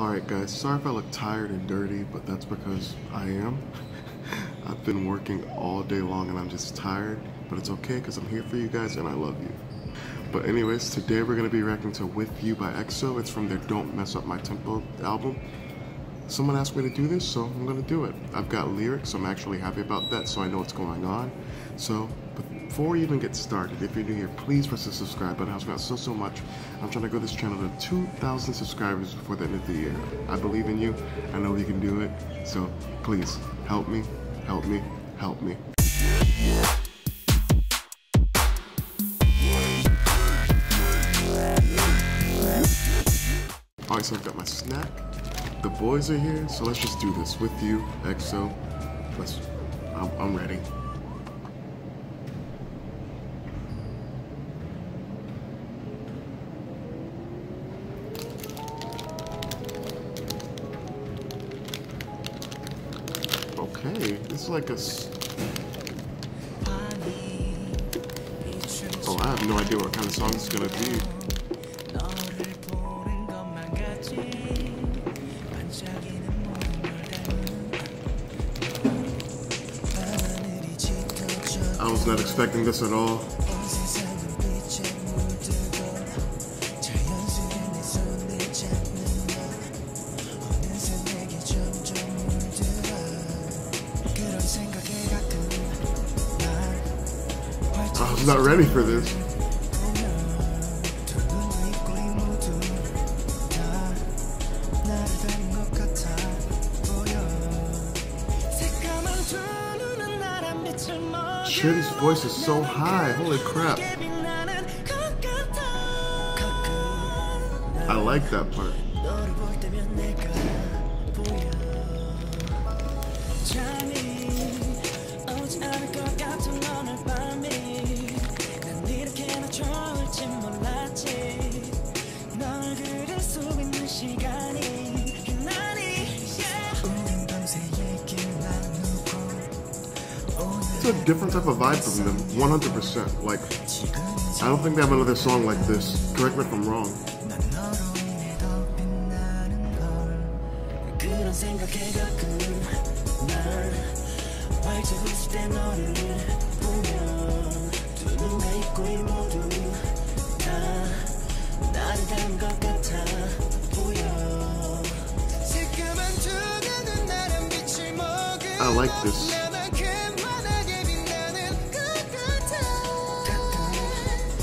Alright guys, sorry if I look tired and dirty, but that's because I am. I've been working all day long and I'm just tired, but it's okay because I'm here for you guys and I love you. But anyways, today we're going to be reacting to With You by EXO. It's from their Don't Mess Up My Tempo album. Someone asked me to do this, so I'm to do it. I've got lyrics, I'm actually happy about that, so I know what's going on. So, before we even get started, if you're new here, please press the subscribe button. Me out so, so much. I'm trying to grow this channel to 2,000 subscribers before the end of the year. I believe in you. I know you can do it. So please, help me, help me, help me. Alright, so I've got my snack. The boys are here, so let's just do this with you, EXO. Let's, I'm, I'm ready. Okay, this is like a. Oh, I have no idea what kind of song it's gonna be. I was not expecting this at all. I was not ready for this. Chen's voice is so high, holy crap. I like that part. It's a different type of vibe from them, 100%. Like, I don't think they have another song like this. Correct me if I'm wrong. I like this.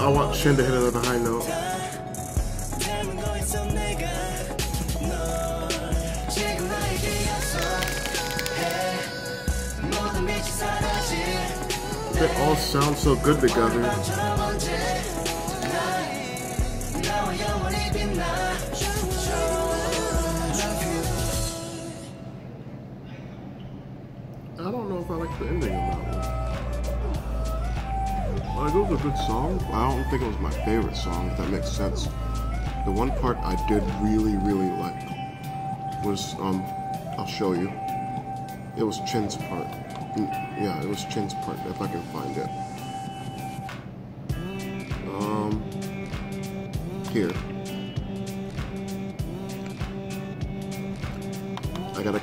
I want Shin to hit another high note. They all sound so good together. I don't know if I like the ending of that one. Like, it was a good song. I don't think it was my favorite song, if that makes sense. The one part I did really, really like was, um, I'll show you. It was Chen's part. Mm, yeah, it was Chen's part, if I can find it. Um, here. I gotta,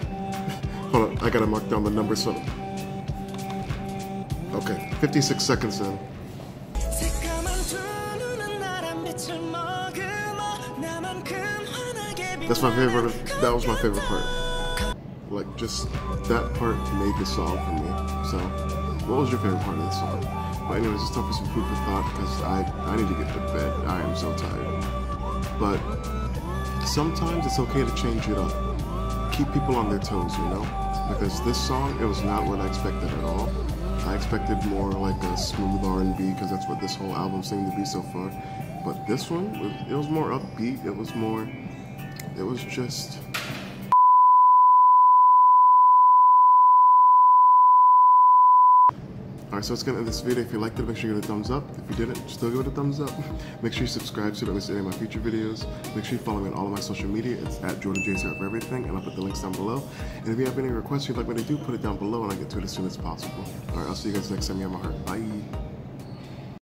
gotta mark down the number so. Okay, 56 seconds in. That's my favorite, that was my favorite part. Like, just, that part made the song for me. So, what was your favorite part of the song? But anyways, it's time for some food for thought because I, I need to get to bed. I am so tired. But sometimes it's okay to change it up. Keep people on their toes, you know? Because this song it was not what I expected at all. I expected more like a smooth R&B because that's what this whole album seemed to be so far. But this one, it was more upbeat. It was more, it was just Alright, so let's get end this video. If you liked it, make sure you give it a thumbs up. If you didn't, still give it a thumbs up. make sure you subscribe so you don't miss any of my future videos. Make sure you follow me on all of my social media. It's at Jordan for everything, and I'll put the links down below. And if you have any requests you'd like me to do, put it down below and I'll get to it as soon as possible. Alright, I'll see you guys next time. You have my heart. Bye.